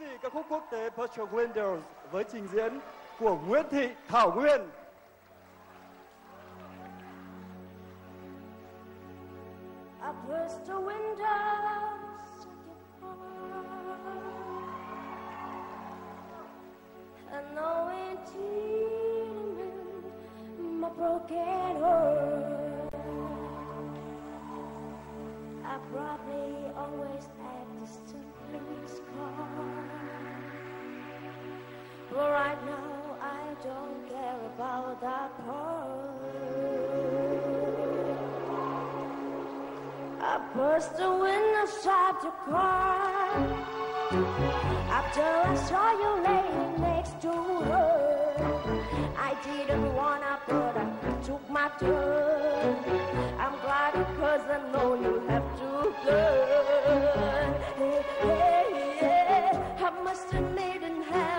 quý vị, ca khúc quốc tế Purple Windows với trình diễn của Nguyễn Thị Thảo Nguyên. I pushed to my broken heart I probably always act stupidly calm. But right now I don't care about that part. I burst the window, shut the car. After I saw you laying next to her, I didn't wanna, but I took my turn. I'm glad because I know you.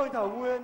Hơi 缘